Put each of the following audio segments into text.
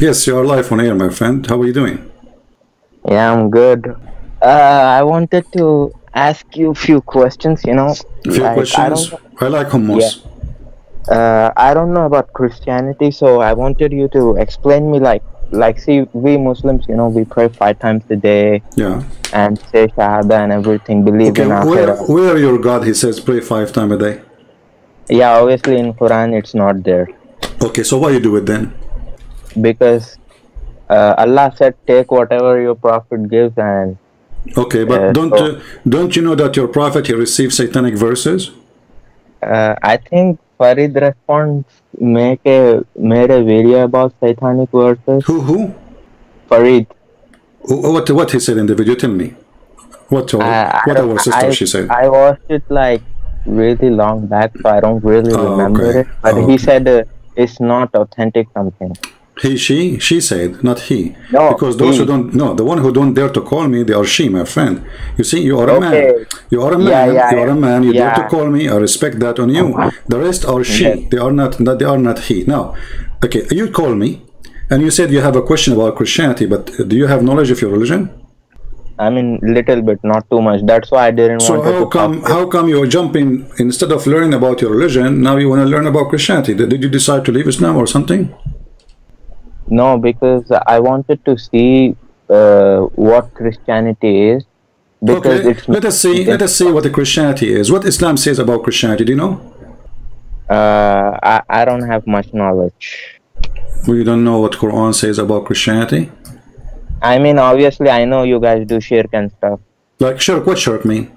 Yes, you are live on air, my friend. How are you doing? Yeah, I'm good. Uh, I wanted to ask you a few questions. You know, A few like, questions. I I, like hummus. don't, uh, I don't know about Christianity, so I wanted you to explain me, like, like, see, we Muslims, you know, we pray five times a day Yeah. and say Shahada and everything, believe Okay, in where, where your God, he says, pray five times a day. Yeah, obviously in Quran it's not there Okay, so why you do it then? Because uh, Allah said, take whatever your prophet gives and Okay, but Uh, don't so- uh, don't you know that your prophet he received satanic verses? Uh, I think Farid responds make a made a video about satanic verses. Who who? Farid, What what he said in the video? Tell me. What our, I, I, what our sister I, she said? I watched it like really long back, so I don't really Oh, remember okay. it. But Oh, he okay. said uh, it's not authentic something. He she she said, not he. No, because those who don't no, the one who don't dare to call me, they are she, my friend. You see, you are a man. Okay. You are a man. Yeah, yeah, you are a man. You dare to call me. I respect that on you. The rest are she. Yes. They are not. That they are not he. Now, okay, you call me, and you said you have a question about Christianity, but do you have knowledge of your religion? I mean, little bit, not too much. That's why I didn't So want how to come how come you're jumping instead of learning about your religion? Now you want to learn about Christianity? Did did you decide to leave Islam or something? No, because I wanted to see uh, what Christianity is. Because Okay, let us see. Let us see what the Christianity is. What Islam says about Christianity. Do you know? Uh, I, I don't have much knowledge. We don't know what Quran says about Christianity. I mean, obviously, I know you guys do shirk and stuff. Like shirk. What shirk mean?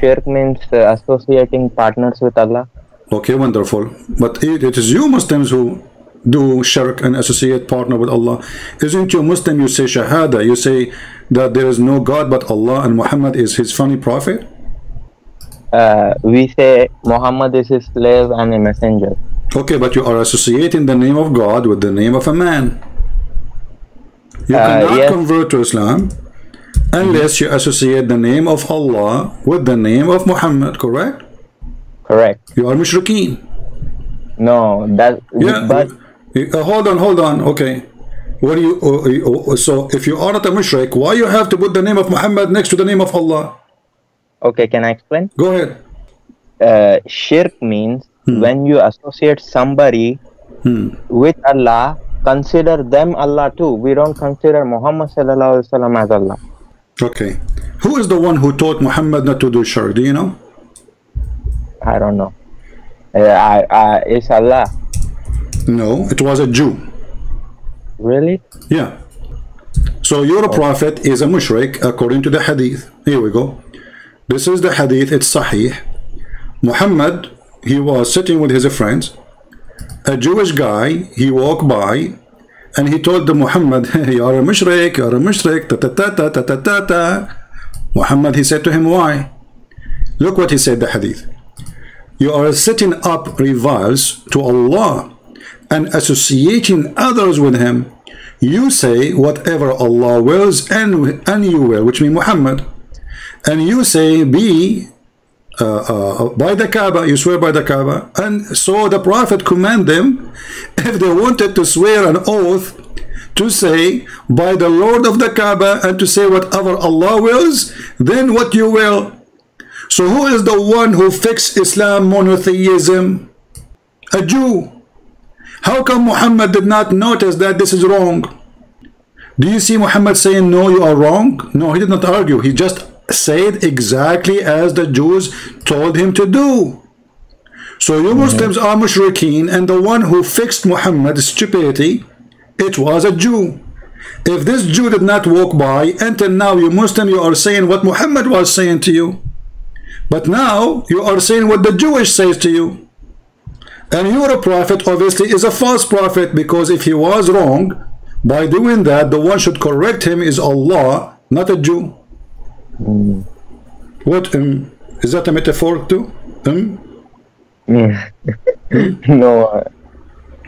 Shirk means uh, associating partners with Allah. Okay, wonderful. But it, it is you Muslims who do shirk and associate partner with Allah. Isn't you Muslim? You say Shahada. You say that there is no God but Allah and Muhammad is his funny prophet. Uh, we say Muhammad is his slave and a messenger. Okay, but you are associating the name of God with the name of a man. You Uh, cannot yes. convert to Islam unless you associate the name of Allah with the name of Muhammad, correct? Correct. You are mushrikeen. No, that. Yeah. But Uh, hold on, hold on. Okay. What do you? Uh, uh, so, if you are not a mushrik, why you have to put the name of Muhammad next to the name of Allah? okay, can I explain? Go ahead. Uh, shirk means Hmm. when you associate somebody with Allah, consider them Allah too. We don't consider Muhammad sallallahu alaihi wasallam as Allah. Okay. Who is the one who taught Muhammad not to do shirk? Do you know? I don't know. Uh, I, I, it's Allah. No, it was a Jew. Really? Yeah. So your oh. prophet is a mushrik according to the hadith. Here we go. This is the hadith, it's sahih. Muhammad, he was sitting with his friends. A Jewish guy, he walked by and he told the Muhammad, you are a mushrik, you are a mushrik, ta ta ta ta ta ta ta. Muhammad, he said to him, why? Look what he said, the hadith. You are setting up reviles to Allah and associating others with him. You say whatever Allah wills and, and you will, which means Muhammad. And you say be uh, uh, by the Kaaba, you swear by the Kaaba. And so the Prophet command them, if they wanted to swear an oath, to say by the Lord of the Kaaba and to say whatever Allah wills, then what you will. So who is the one who fixed Islam monotheism? A Jew. How come Muhammad did not notice that this is wrong? Do you see Muhammad saying, no, you are wrong? No, he did not argue. He just said exactly as the Jews told him to do. So you Muslims are mushrikeen and the one who fixed Muhammad's stupidity, it was a Jew. If this Jew did not walk by, until now you Muslim, you are saying what Muhammad was saying to you. But now you are saying what the Jewish says to you. And your prophet obviously is a false prophet because if he was wrong, by doing that, the one should correct him is Allah, not a Jew. What um, is that a metaphor too? Um? no, uh,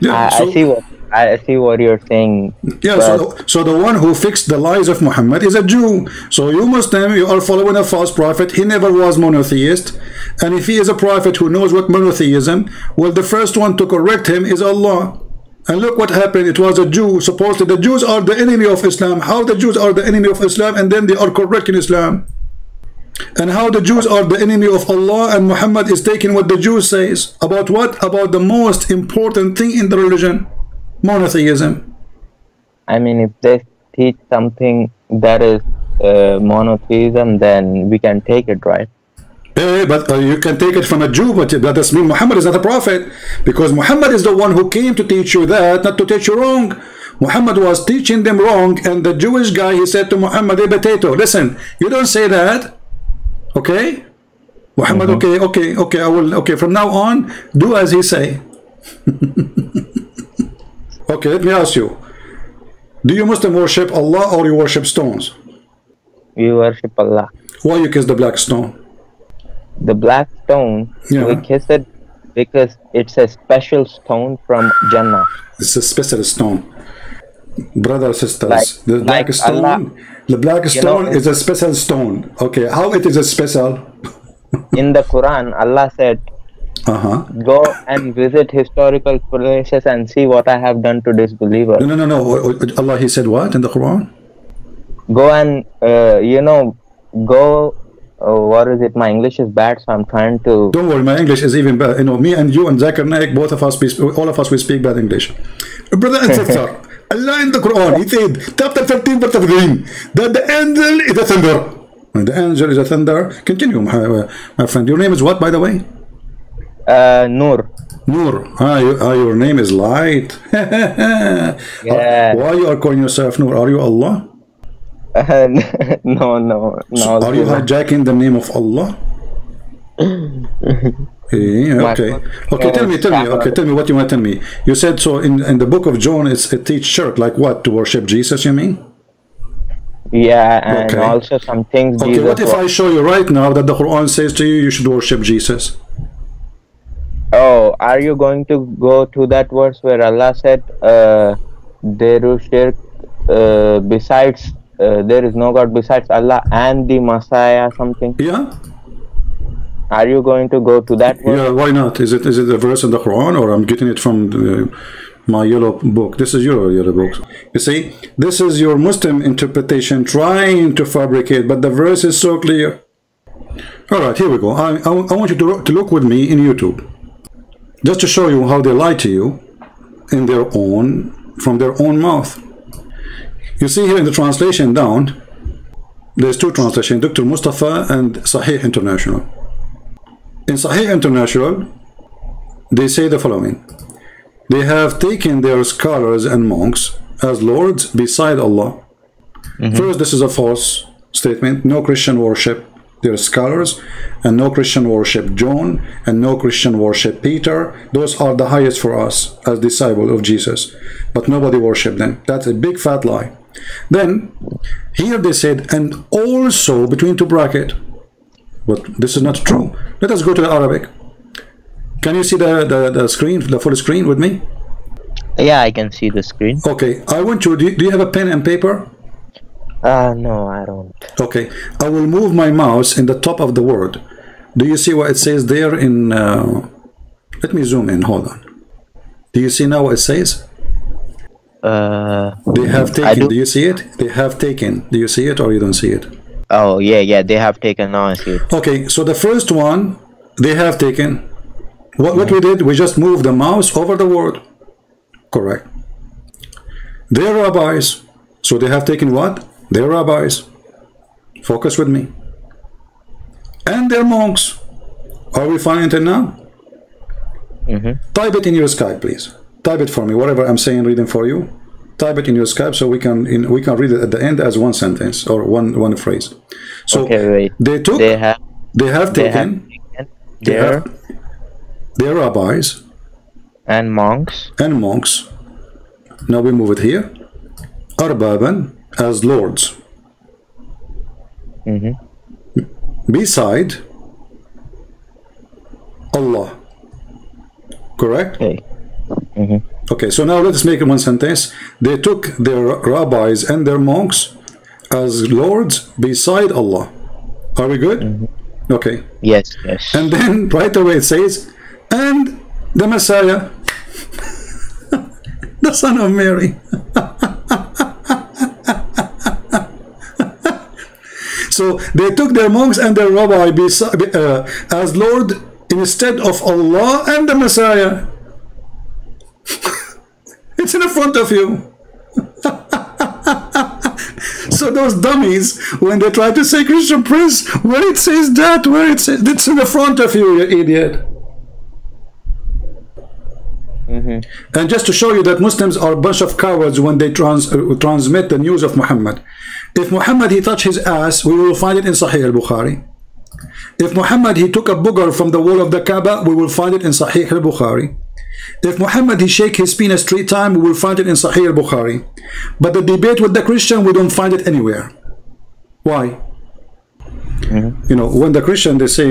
Yeah, I, so, I see what I see what you're saying. yeah, so, so the one who fixed the lies of Muhammad is a Jew. So you Muslim, you are following a false prophet. He never was monotheist. And if he is a prophet who knows what monotheism, well, the first one to correct him is Allah. And look what happened. It was a Jew. Supposedly the Jews are the enemy of Islam. How the Jews are the enemy of Islam and then they are correcting Islam. And how the Jews are the enemy of Allah and Muhammad is taking what the Jews says. About what? About the most important thing in the religion. Monotheism. I mean, if they teach something that is uh, monotheism, then we can take it, right? Eh, but uh, you can take it from a Jew, but that doesn't mean Muhammad is not a prophet. Because Muhammad is the one who came to teach you that, not to teach you wrong. Muhammad was teaching them wrong, and the Jewish guy, he said to Muhammad, hey, potato, listen, you don't say that. Okay? Muhammad, Mhm. okay, okay, okay, I will, okay, from now on, do as he say. okay, let me ask you. Do you Muslim worship Allah or you worship stones? We worship Allah. Why you kiss the black stone? The black stone, Yeah. we kiss it because it's a special stone from Jannah. It's a special stone. Brothers, sisters, Like- the black like stone, Allah- the black You stone know, is a special stone. Okay, how it is a special? In the Quran, Allah said, Uh-huh. Go and visit historical places and see what I have done to disbelievers. No, no, no, no. Allah, he said what in the Quran? Go and, uh, you know, go. Uh, what is it? My English is bad, so I'm trying to. Don't worry, my English is even bad. You know, me and you and Zakir Naik, both of us, we, all of us, we speak bad English. Brother and sister, Allah in the Quran, he said, chapter 13, verse 13, that the angel is a thunder. And the angel is a thunder. Continue, my, uh, my friend. Your name is what, by the way? Uh, Noor. Noor. Ah, you, ah, your name is light. Yeah. Why are you are calling yourself Noor? Are you Allah? no, no, no. Are you hijacking the name of Allah? Yeah, okay. Okay, tell me, tell me. Okay, tell me what you want to tell me. You said so in, in the book of John, it's a teach shirk like what to worship Jesus. You mean? Yeah, and Okay. also some things Okay, Jesus what if wa- I show you right now that the Quran says to you you should worship Jesus? Oh, are you going to go to that verse where Allah said, uh, there is shirk uh, besides, uh, there is no God besides Allah and the Messiah something? Yeah, Are you going to go to that verse? yeah. Why not? Is it is it a verse in the Quran or I'm getting it from the, my yellow book? This is your yellow book. You see, this is your Muslim interpretation trying to fabricate, but the verse is so clear. All right, here we go. I, I, I want you to, to look with me in YouTube. Just to show you how they lie to you in their own, from their own mouth. You see here in the translation down, there's two translations, Dr. Mustafa and Sahih International. In Sahih International, they say the following. They have taken their scholars and monks as lords beside Allah. Mm-hmm. First, this is a false statement. No Christian worship their scholars, and no Christian worship John, and no Christian worship Peter. Those are the highest for us as disciples of Jesus. But nobody worship them. That's a big fat lie. Then, here they said, and also between two bracket. But this is not true. Let us go to the Arabic. Can you see the, the, the screen, the full screen with me? Yeah, I can see the screen. Okay, I want you, do you, do you have a pen and paper? Uh, no, I don't. Okay, I will move my mouse in the top of the word. Do you see what it says there in, uh, let me zoom in, hold on. Do you see now what it says? Uh, They have taken, do. do you see it? They have taken, do you see it or you don't see it? oh, yeah, yeah, they have taken now I see it. Okay, so the first one, they have taken. What, what we did, we just moved the mouse over the word. Correct. Their rabbis. So they have taken what? Their rabbis. Focus with me. And their monks. Are we fine it now? Mm-hmm. Type it in your Skype, please. Type it for me. Whatever I'm saying, reading for you. Type it in your Skype so we can in, we can read it at the end as one sentence or one one phrase. So Okay, wait. they took They have, they have they taken have taken they their have- their rabbis and monks. and monks. Now we move it here. Arbaban as lords. Mhm. Beside Allah. Correct? Okay. Okay, so now let's make it one sentence. They took their rabbis and their monks as lords beside Allah. Are we good? Okay. Yes, yes. And then right away it says, and the Messiah. the son of Mary. so they took their monks and their rabbi uh, as Lord instead of Allah and the Messiah. it's in the front of you. so those dummies, when they try to say Christian Prince, where it says that, where it says, it's in the front of you, you idiot. Mm -hmm. And just to show you that Muslims are a bunch of cowards when they trans uh, transmit the news of Muhammad. If Muhammad he touched his ass, we will find it in Sahih al-Bukhari. If Muhammad he took a booger from the wall of the Kaaba, we will find it in Sahih al-Bukhari. If Muhammad he shake his penis three times, we will find it in Sahih al-Bukhari. But the debate with the Christian, we don't find it anywhere. Why? Mm -hmm. You know, when the Christian they say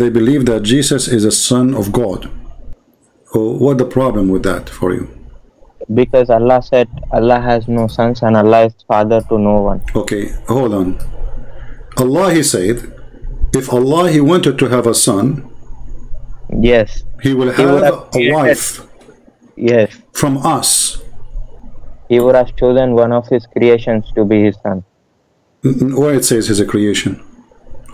they believe that Jesus is a son of God what the problem with that for you? Because Allah said Allah has no sons and Allah is father to no one. Okay, hold on. Allah he said, if Allah he wanted to have a son, yes, he will have, he have a wife. Yes. From us. He would have chosen one of his creations to be his son. Where it says he's a creation.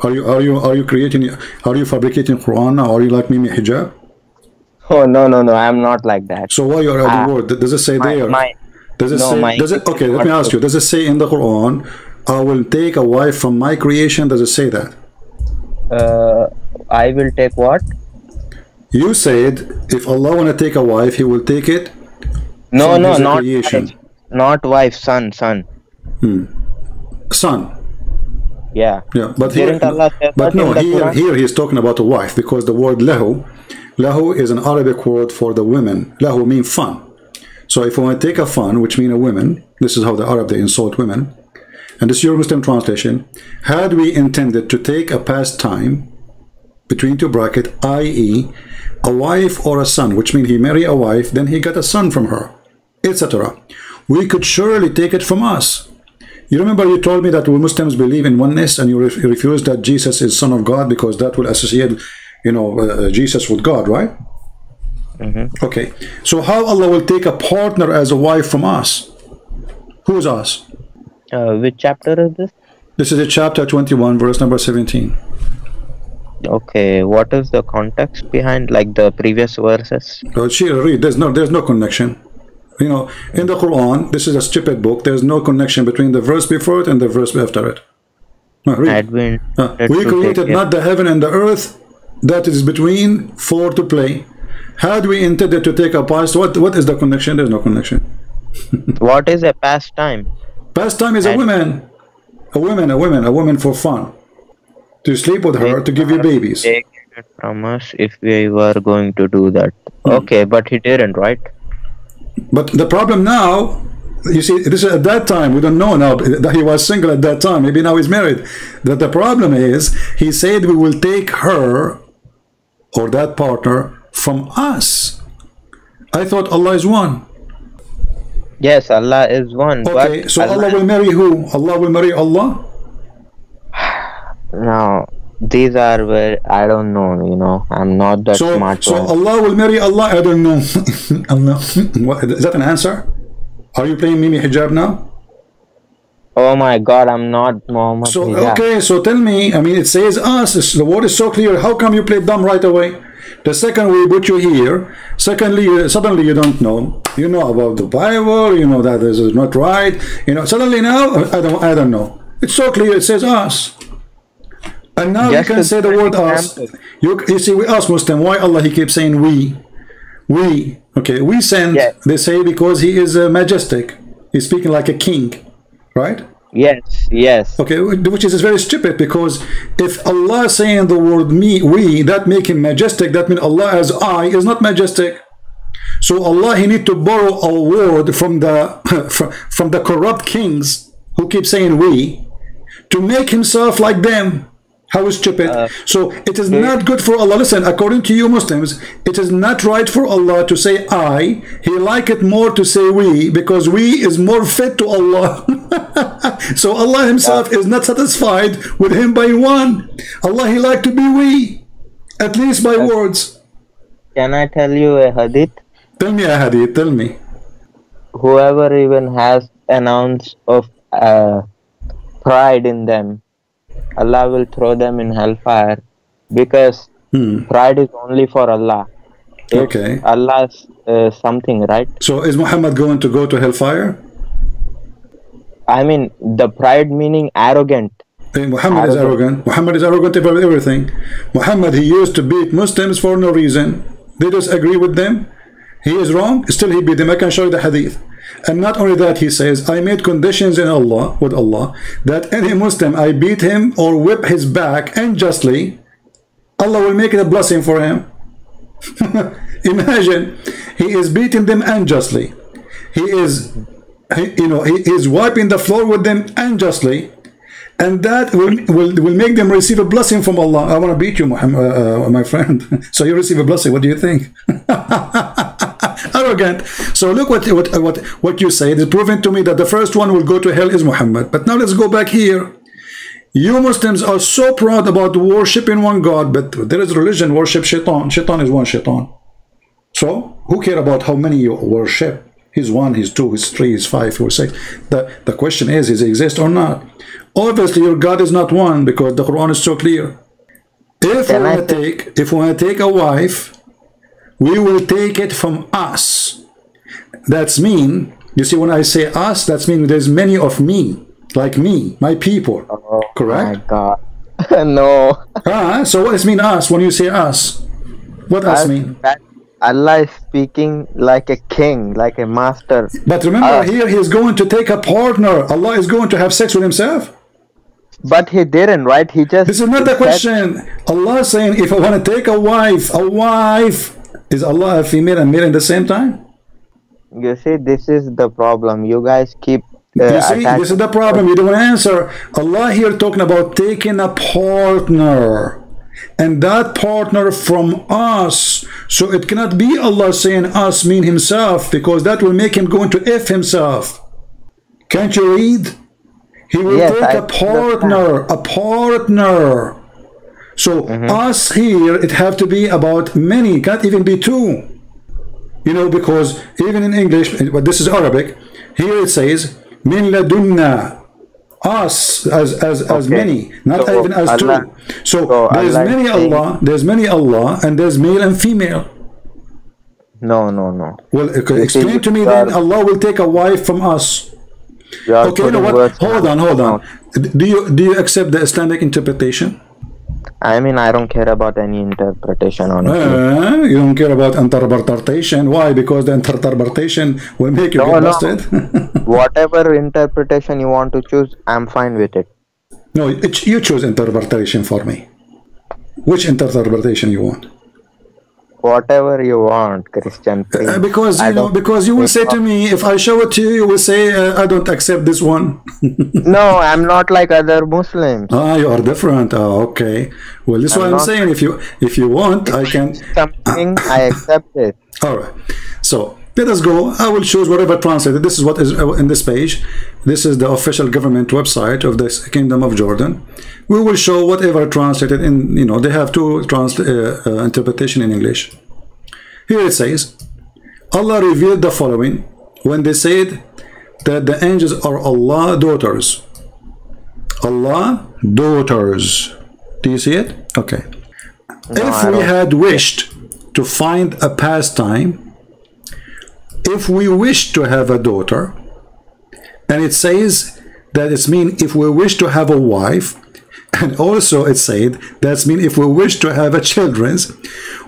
Are you are you are you creating are you fabricating Quran now? Are you like Mimi Hijab? Oh no no no! I'm not like that. So why you're uh, the word? Does it say my, there? My, does it no, say? does it? Okay, let me ask you. Does it say in the Quran, "I will take a wife from my creation"? Does it say that? Uh, I will take what? You said if Allah want to take a wife, He will take it. No, no, not creation. wife. Not wife, son, son. Hmm. Son. Yeah. Yeah, but here, but no, here, here he's talking about a wife because the word lehu Lahu is an Arabic word for the women. Lahu means fun. So if we take a fun, which means a woman, this is how the Arab they insult women, and this is your Muslim translation, had we intended to take a pastime between two bracket, i.e., a wife or a son, which means he marry a wife, then he got a son from her, etc. We could surely take it from us. You remember you told me that we Muslims believe in oneness and you refuse that Jesus is son of God because that will associate you know, uh, Jesus with God, right? Mm -hmm. Okay. So how Allah will take a partner as a wife from us? Who's us? Uh, which chapter is this? This is a chapter 21, verse number 17. Okay, what is the context behind like the previous verses? Oh, she read. There's no, there's no connection. You know, in the Quran, this is a stupid book. There's no connection between the verse before it and the verse after it. No, read. Uh, we created not the heaven and the earth, that is between four to play. Had we intended to take a past, what what is the connection? There's no connection. what is a pastime? Pastime is a woman, a woman, a woman, a woman for fun. To sleep with her, to give you babies. Take it from us if we were going to do that. Hmm. Okay, but he didn't, right? But the problem now you see, this at that time, we don't know now that he was single at that time. Maybe now he's married. That the problem is, he said we will take her or that partner from us. I thought Allah is one. Yes, Allah is one. Okay, so Allah, Allah will marry who? Allah will marry Allah? no, these are where I don't know, you know. I'm not that so, smart. So one. Allah will marry Allah? I don't know. Allah. What, is that an answer? Are you playing Mimi Hijab now? Oh my God, I'm not Muhammad. So okay, so tell me. I mean, it says us. The word is so clear. How come you play dumb right away? The second we put you here. Secondly, uh, suddenly you don't know. You know about the Bible. You know that this is not right. You know. Suddenly now, I don't. I don't know. It's so clear. It says us. And now Just you can say the word us. You, you see, we ask Muslim why Allah He keeps saying we. We. Okay, we send. Yes. They say because He is uh, majestic. He's speaking like a king right? Yes, yes. Okay, which is very stupid because if Allah saying the word me, we, that make him majestic, that means Allah as I is not majestic. So Allah, he need to borrow a word from the from the corrupt kings who keep saying we to make himself like them. How stupid. Uh, so it is not good for Allah. Listen, according to you Muslims, it is not right for Allah to say I. He like it more to say we because we is more fit to Allah. so Allah himself uh, is not satisfied with him by one. Allah he like to be we. At least by uh, words. Can I tell you a hadith? Tell me a hadith, tell me. whoever even has an ounce of uh, pride in them, Allah will throw them in hellfire because Hmm. pride is only for Allah. It's Okay. Allah's uh, something, right? So is Muhammad going to go to hellfire? I mean, the pride meaning arrogant. Hey, Muhammad is Arrogant. arrogant. Muhammad is arrogant about everything. Muhammad, he used to beat Muslims for no reason. They just agree with them. He is wrong. Still, he beat them. I can show you the hadith. And not only that, he says, I made conditions in Allah, with Allah, that any Muslim I beat him or whip his back unjustly, Allah will make it a blessing for him. Imagine, he is beating them unjustly. He is, you know, he is wiping the floor with them unjustly and that will, will, will make them receive a blessing from Allah. I want to beat you, Muhammad, uh, uh, my friend. so you receive a blessing. What do you think? Arrogant. So look what what what what you say. It is proven to me that the first one will go to hell is Muhammad. But now let's go back here. You Muslims are so proud about worshiping one God, but there is religion worship shaitan. Shaitan is one shaitan. So who care about how many you worship? He's one, he's two, he's three, he's five, he's six. The the question is, is he exist or not? Obviously, your God is not one because the Quran is so clear. If we want to take, if we want to take a wife, we will take it from us. That's mean. You see, when I say us, that's mean there's many of me, like me, my people. Oh Correct? my God. no. Ah, so what does mean us when you say us? What does mean? that Allah is speaking like a king, like a master. But remember, Us. here he is going to take a partner. Allah is going to have sex with himself. But he didn't, right? He just. This is not the question. Allah is saying, if I want to take a wife, a wife, is Allah a female and male in the same time? You see, this is the problem. You guys keep. Uh, You see, this is the problem. You don't answer. Allah here talking about taking a partner. And that partner from us. So it cannot be Allah saying us mean himself because that will make him go into F himself. Can't you read? He will Yes, take I a partner, a partner. So us here, it have to be about many, can't even be two. You know, because even in English, but this is Arabic, here it says, min ladunna, us as as as many, not So, even as Allah- two. So, so there's Allah many Allah, there's many Allah, and there's male and female. No, no, no. Well, okay, explain to me then, Allah will take a wife from us. Okay, you know what? Hold on, hold on. Do you do you accept the Islamic interpretation? I mean, I don't care about any interpretation, honestly. Uh, you don't care about interpretation. Why? Because the interpretation will make you No, get no. busted. Whatever interpretation you want to choose, I'm fine with it. no, it, you choose interpretation for me. Which interpretation you want? Whatever you want, Christian. Uh, because I you know, because you will say to me, if I show it to you, you will say, uh, I don't accept this one. No, I'm not like other Muslims. ah, you are different. Ah, okay. Well, this is what I'm saying. If you if you want, I can. Something I accept it. All right. So let us go. I will choose whatever translated. This is what is uh, in this page. This is the official government website of the Kingdom of Jordan. We will show whatever translated in. You know, they have two trans uh, uh, interpretation in English. Here it says, Allah revealed the following when they said that the angels are Allah daughters. Allah daughters. Do you see it? Okay. if we had wished to find a pastime, if we wish to have a daughter, and it says that it's mean if we wish to have a wife, and also it said that's mean if we wish to have a children's,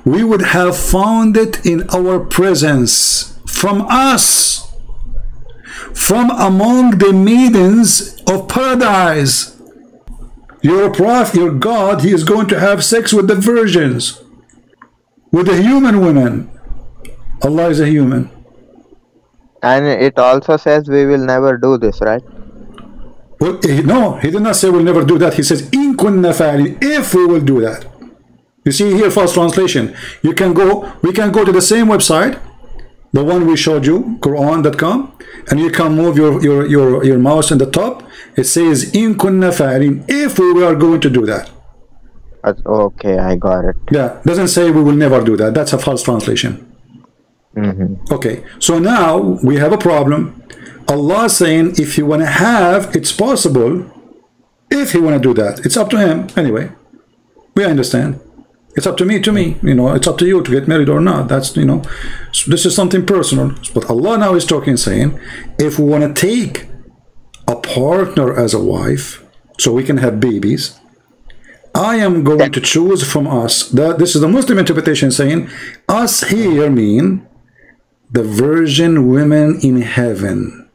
we would have found it in our presence from us, from among the maidens of paradise. Your prophet, your God, he is going to have sex with the virgins, with the human women. Allah is a human. And it also says we will never do this, right? Well, no, he did not say we'll never do that. He says, in kunna if we will do that. You see here, false translation. You can go, we can go to the same website, the one we showed you, Quran.com, and you can move your, your, your, your mouse in the top. It says, in kunna if we were going to do that. Okay, I got it. Yeah, doesn't say we will never do that. That's a false translation. Mm-hmm. Okay, so now we have a problem. Allah saying if you want to have, it's possible. If he want to do that, it's up to him. Anyway, we understand. It's up to me, to me. You know, it's up to you to get married or not. That's, you know, so this is something personal. But Allah now is talking, saying, if we want to take a partner as a wife, so we can have babies, I am going to choose from us. That this is the Muslim interpretation saying, us here mean the virgin women in heaven.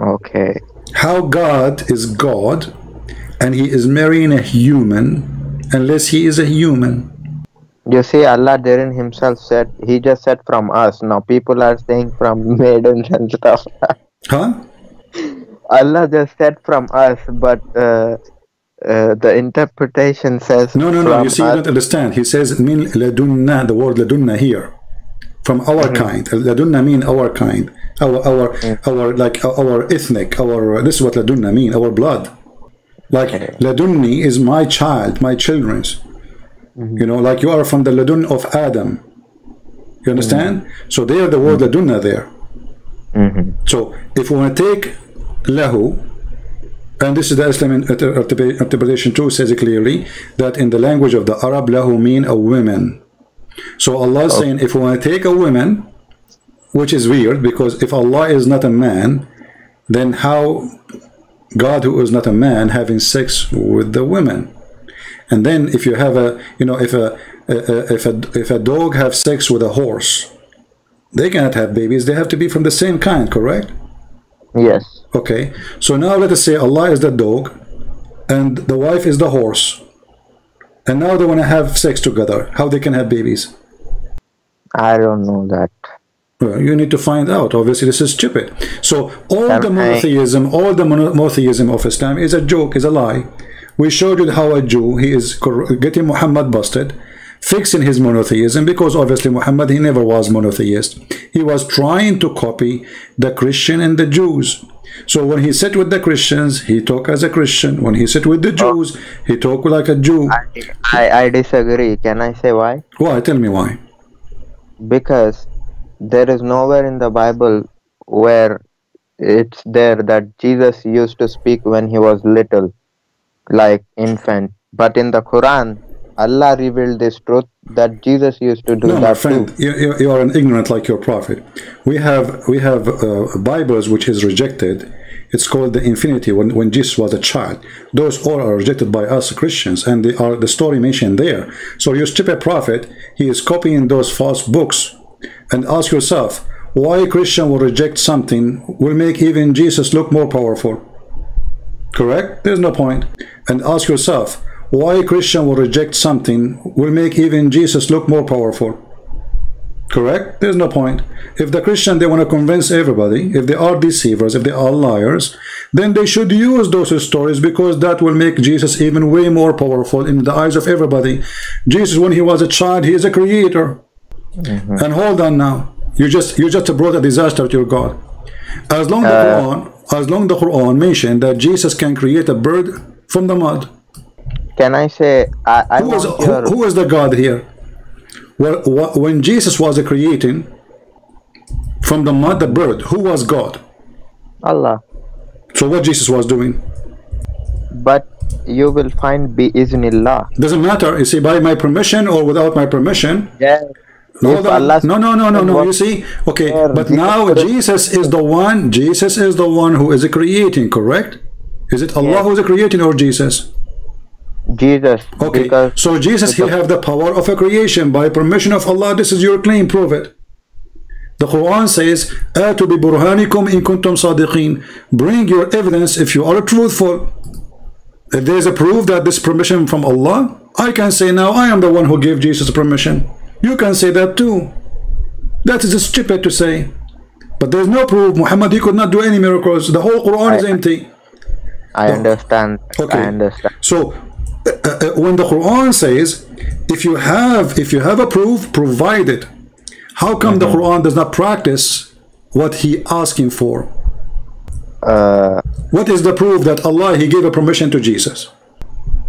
Okay. How God is God, and He is marrying a human, unless He is a human. You see, Allah didn't himself said, he just said from us. Now people are saying from maidens and stuff. Huh? Allah just said from us, but uh, uh, the interpretation says No, no, no. You see, you don't understand. He says min ladunna, the word ladunna here, from our mm-hmm. kind. Ladunna mean our kind, our our mm-hmm. our like our ethnic, our. This is what ladunna mean, our blood. Like ladunni is my child, my children's. Mm-hmm. You know, like you are from the ladun of Adam. You understand? So they are the word ladunna there. So if we want to take lahu, and this is the Islamic inter- interpretation too, says it clearly that in the language of the Arab, lahu mean a woman. So Allah is oh. saying if we want to take a woman, which is weird because if Allah is not a man, then how God who is not a man having sex with the women? And then if you have a, you know, if a, a, a if a if a dog have sex with a horse, they cannot have babies. They have to be from the same kind, correct? Yes. Okay, so now let us say Allah is the dog and the wife is the horse. And now they want to have sex together. How they can have babies? I don't know that. Well, you need to find out. Obviously, this is stupid. So all the monotheism, all the mono- monotheism of Islam is a joke, is a lie. We showed you how a Jew he is getting Muhammad busted, fixing his monotheism because obviously Muhammad he never was monotheist. He was trying to copy the Christian and the Jews. So when he sat with the Christians, he talked as a Christian. When he sat with the Jews, he talked like a Jew. I, I disagree. Can I say why? Why? Tell me why. Because there is nowhere in the Bible where it's there that Jesus used to speak when he was little, like infant. But in the Quran, Allah revealed this truth that Jesus used to do No, my that friend, too. you, you, you are an ignorant like your prophet. We have we have uh, Bibles which is rejected. It's called the Infancy when, when Jesus was a child. Those all are rejected by us Christians, and they are the story mentioned there. So your stupid prophet, he is copying those false books. And ask yourself, why a Christian will reject something will make even Jesus look more powerful? Correct? There's no point. And ask yourself, why a Christian will reject something will make even Jesus look more powerful? Correct? There's no point. If the Christian they want to convince everybody, if they are deceivers, if they are liars, then they should use those stories because that will make Jesus even way more powerful in the eyes of everybody. Jesus, when he was a child, he is a creator. Mm-hmm. And hold on now. You just you just brought a disaster to your God. As long the uh, Quran, as long the Quran mentioned that Jesus can create a bird from the mud. Can I say I, I Who is, who, who is the God here? When Jesus was creating from the mother bird, who was God? Allah? So what Jesus was doing? But you will find bi iznillah. Doesn't matter. You see, by my permission or without my permission. Yes. Hold If on. Allah No, no, no, no, no. You see, okay, but now Jesus is the one. Jesus is the one who is creating. Correct? Is it Allah who is creating or Jesus? Jesus. Okay. Because So Jesus, he have the power of a creation by permission of Allah. This is your claim. Prove it. The Quran says, "Atu bi burhanikum in kuntum sadiqin." Bring your evidence if you are truthful. If there is a proof that this permission from Allah, I can say now I am the one who gave Jesus permission. You can say that too. That is stupid to say. But there is no proof. Muhammad he could not do any miracles. The whole Quran is empty. I understand. Okay. I understand. So when the Quran says, if you have if you have a proof, provide it. How come the Quran does not practice what he asking for? Uh, What is the proof that Allah he gave a permission to Jesus?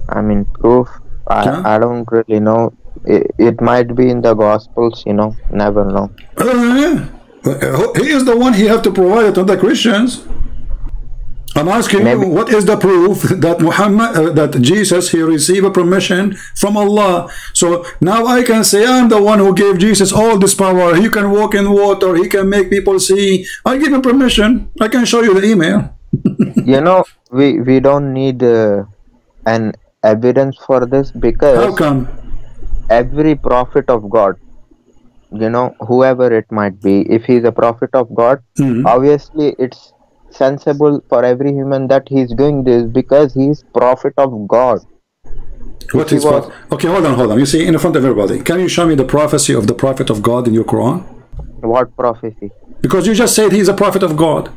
I mean proof. I, Yeah. I don't really know It, it might be in the Gospels, you know. Never know. Uh, he is the one he have to provide it to the Christians. I'm asking Maybe- you, what is the proof that Muhammad, uh, that Jesus, he received a permission from Allah? So now I can say I'm the one who gave Jesus all this power. He can walk in water. He can make people see. I give him permission. I can show you the email. you know, we we don't need uh, an evidence for this How because come? every prophet of God, you know, whoever it might be, if he's a prophet of God, Mhm. obviously it's sensible for every human that he's doing this because he's prophet of God. What he is was- what? Okay, hold on, hold on. You see, in front of everybody, can you show me the prophecy of the prophet of God in your Quran? What prophecy? Because you just said he's a prophet of God.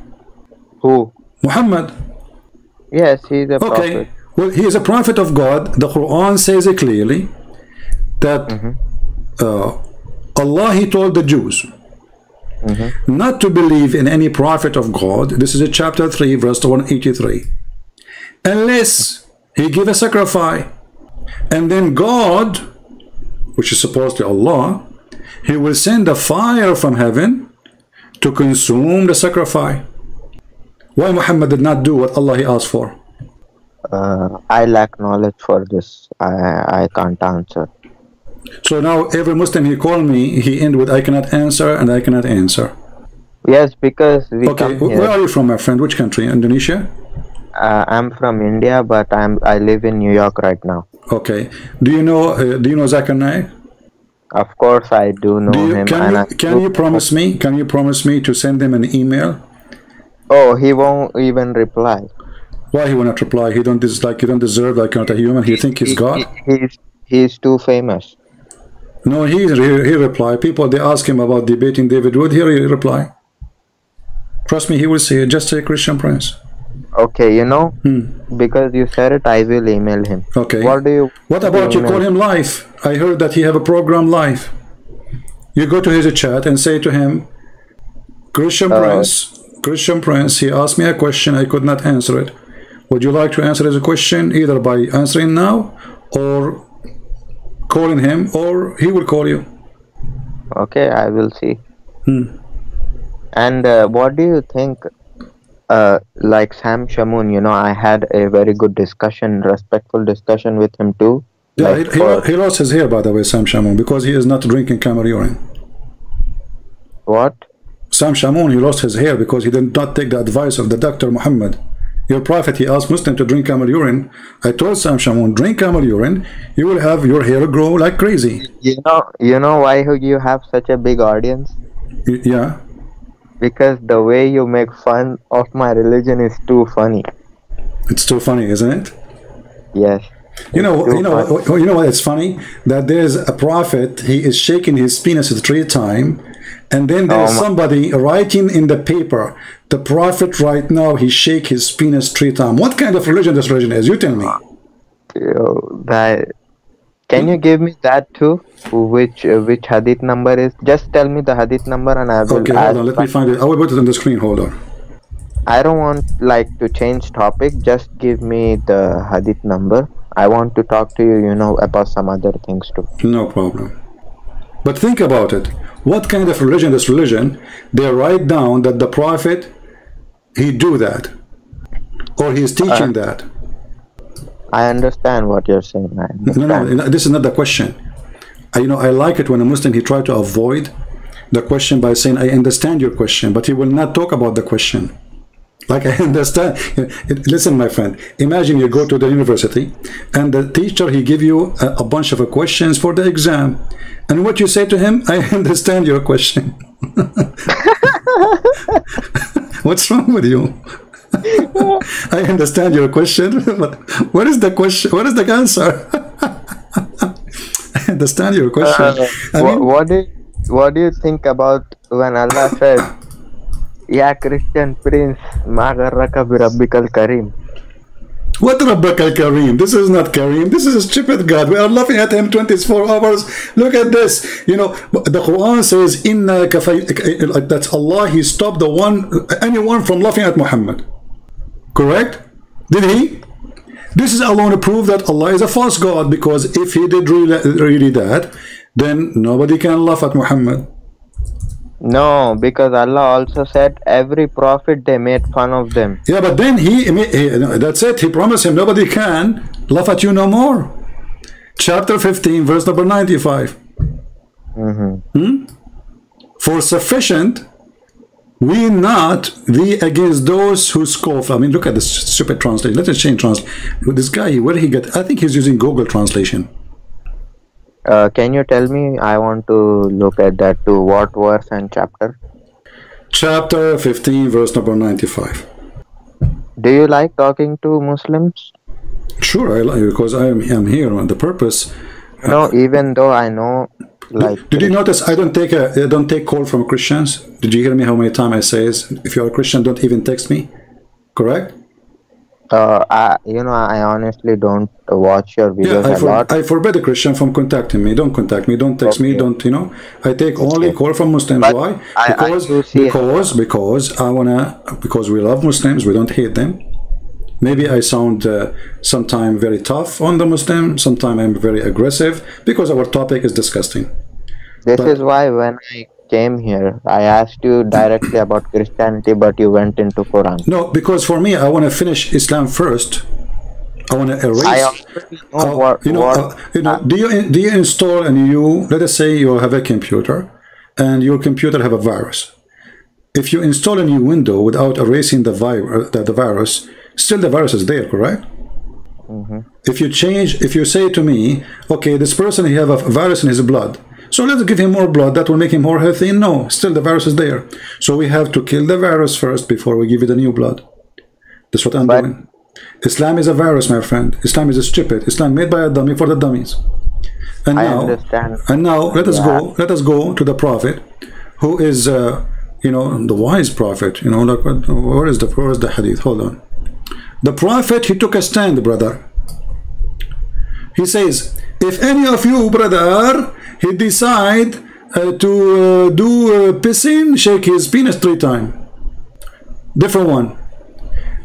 Who? Muhammad. Yes, he's a Okay. prophet. Well, he is a prophet of God. The Quran says it clearly that uh, Allah, He told the Jews not to believe in any prophet of God. This is a chapter 3, verse 183. Unless he give a sacrifice. And then God, which is supposedly Allah, He will send a fire from heaven to consume the sacrifice. Why Muhammad did not do what Allah he asked for? Uh, I lack knowledge for this. I I can't answer. So now every Muslim he call me, he end with I cannot answer and I cannot answer. Yes, because we Okay, where are you from, my friend? Which country? Indonesia? Uh, I'm from India, but I'm I live in New York right now. Okay. Do you know uh, do you know Zakir Naik? Of course, I do know Do you, him. can you can you promise me? Can you promise me to send him an email? Oh, he won't even reply. Why he will not reply? He don't dislike. He don't deserve like not a human. He think he's He- God. he- he's he's too famous. No, he he, he reply. People they ask him about debating David Wood. Here he reply. Trust me, he will say it. Just say Christian Prince. Okay, you know, Hmm. because you said it, I will email him. Okay. What do you? What about you call him live? I heard that he have a program live. You go to his chat and say to him, Christian Uh, Prince, Christian Prince, he asked me a question, I could not answer it. Would you like to answer his question either by answering now or calling him or he will call you? Okay, I will see. Hmm. And uh, what do you think? Uh, like Sam Shamoun, you know, I had a very good discussion, respectful discussion with him too. Yeah, Like he, he, for- he lost his hair by the way, Sam Shamoun, because he is not drinking camel urine. what? Sam Shamoun, he lost his hair because he did not take the advice of the doctor Muhammad. Your prophet, he asked Muslim to drink camel urine. I told Sam Shamoun, drink camel urine, you will have your hair grow like crazy. You know, you know why you have such a big audience? Y- Yeah. Because the way you make fun of my religion is too funny. It's too funny, isn't it? Yes. You know, you know, funny. you know what? It's funny that there's a prophet. He is shaking his penis three times, and then there's somebody writing in the paper. The prophet right now he shake his penis three times. What kind of religion this religion is? You tell me. That. Can you give me that too? Which uh, which hadith number is? Just tell me the hadith number and I will Okay, hold on. Let me find it. I will put it on the screen. Hold on. I don't want like to change topic. Just give me the hadith number. I want to talk to you, you know, about some other things too. No problem. But think about it. What kind of religion this religion? They write down that the prophet he do that, or he is teaching uh, that. I understand what you're saying. No, understand. no, this is not the question. I, you know, I like it when a Muslim he try to avoid the question by saying, "I understand your question," but he will not talk about the question. Like I understand. Listen, my friend. Imagine you go to the university, and the teacher he give you a, a bunch of questions for the exam, and what you say to him, "I understand your question." What's wrong with you? I understand your question, but what is the question? What is the answer? I understand your question. Uh, I mean, what do you, what do you think about when Allah said, "Ya Christian Prince, magarraka bi Rabbikal Kareem"? what Rabbak al Kareem? This is not Kareem. This is a stupid God. We are laughing at him 24 hours. Look at this. You know, the Quran says, "Inna kafay." That's Allah. He stopped the one anyone from laughing at Muhammad. Correct? Did he? This is alone a proof that Allah is a false God because if he did really, really that, then nobody can laugh at Muhammad. No, because Allah also said every prophet they made fun of them. Yeah, but then he, he that's it. He promised him nobody can laugh at you no more. Chapter 15, verse number 95. Mm -hmm. hmm? For sufficient we not thee against those who scoff. I mean, look at this stupid translation. Let's change translation. This guy, where did he get? I think he's using Google translation. Uh, can you tell me? I want to look at that to What verse and chapter? Chapter 15, verse number 95. Do you like talking to Muslims? Sure, I like because I am I'm here on the purpose. No, uh, even though I know like did you notice I don't take a I don't take call from Christians? Did you hear me how many times I say if you're a Christian don't even text me? Correct? Uh, I, you know, I honestly don't watch your videos yeah, I a for, lot. I forbid a Christian from contacting me. Don't contact me. Don't text okay. me. Don't you know? I take only call from Muslims. But Why? I, because I because because I wanna because we love Muslims. We don't hate them. Maybe I sound uh, sometime very tough on the Muslim. Sometimes I'm very aggressive because our topic is disgusting. This but, is why when I came here, I asked you directly about Christianity, but you went into Quran. No, because for me, I want to finish Islam first. I want to erase. I know uh, what, you know, what, uh, you know. do you do you install and you let us say you have a computer, and your computer have a virus. If you install a new window without erasing the, virus, the, the virus, still the virus is there, correct? Mm -hmm. If you change, if you say to me, okay, this person he have a virus in his blood, so let's give him more blood. That will make him more healthy. No, still the virus is there. So we have to kill the virus first before we give you the new blood. That's what I'm but, doing. Islam is a virus, my friend. Islam is a stupid. Islam made by a dummy for the dummies. And I now, understand. And now let us yeah. go. Let us go to the prophet, who is, uh, you know, the wise prophet. You know, like where is the where is the hadith? Hold on. The prophet he took a stand, brother. He says, if any of you, brother, he decide uh, to uh, do uh, pissing, shake his penis three times. Different one.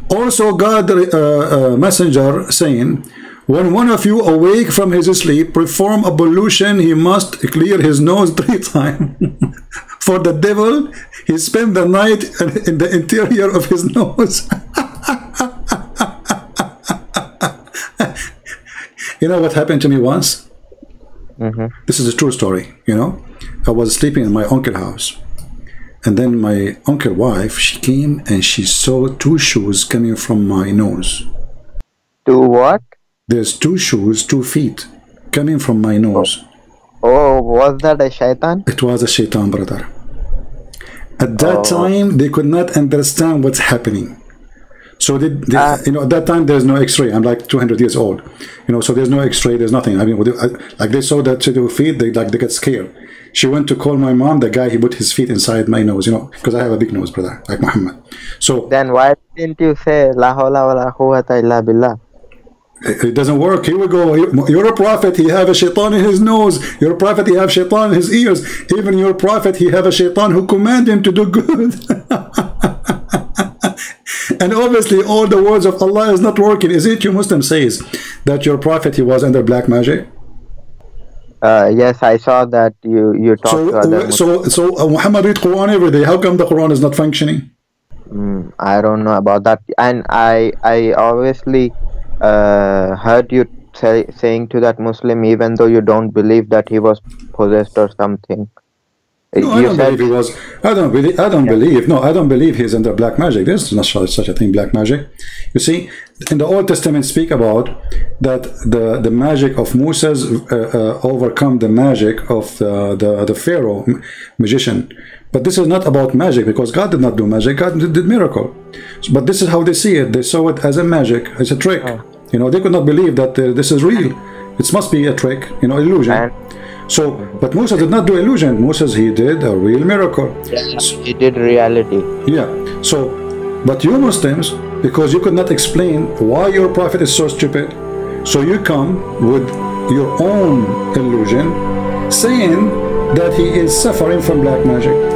Also, God uh, uh, messenger saying, when one of you awake from his sleep, perform ablution, he must clear his nose three times. For the devil, he spent the night in the interior of his nose. You know what happened to me once? Mm -hmm. This is a true story, you know. I was sleeping in my uncle house. And then my uncle wife, she came and she saw two shoes coming from my nose. Two what? There's two shoes, two feet coming from my nose. Oh, oh was that a shaitan? It was a shaitan, brother. At that oh. time, they could not understand what's happening. So they, they uh, you know, at that time there's no X-ray. I'm like 200 years old, you know. So there's no X-ray. There's nothing. I mean, like they saw that to do feet, they like they get scared. She went to call my mom. The guy he put his feet inside my nose, you know, because I have a big nose, brother, like Muhammad. So then why didn't you say La hawla wa la quwwata illa billah? It doesn't work. Here we go. You're a prophet. He have a shaitan in his nose. You're a prophet. He have shaitan in his ears. Even your prophet, he have a shaitan who command him to do good. and obviously all the words of Allah is not working. Is it you Muslim says that your prophet he was under black magic? Uh, yes, I saw that you you talked so, to other So so uh, Muhammad read Quran every day. How come the Quran is not functioning? Mm, I don't know about that. And I I obviously uh, heard you say, saying to that Muslim, even though you don't believe that he was possessed or something. No, I don't believe he was. I don't believe. I don't yeah. believe. No, I don't believe he's under black magic. There's not such a thing, black magic. You see, in the Old Testament, speak about that the the magic of Moses uh, uh, overcome the magic of the, the the Pharaoh magician. But this is not about magic because God did not do magic. God did miracle. But this is how they see it. They saw it as a magic, as a trick. Oh. You know, they could not believe that uh, this is real. It must be a trick. You know, illusion. And so, but Moses did not do illusion. Moses, he did a real miracle. Yes, he did reality. Yeah. So, but you Muslims, because you could not explain why your prophet is so stupid, so you come with your own illusion, saying that he is suffering from black magic.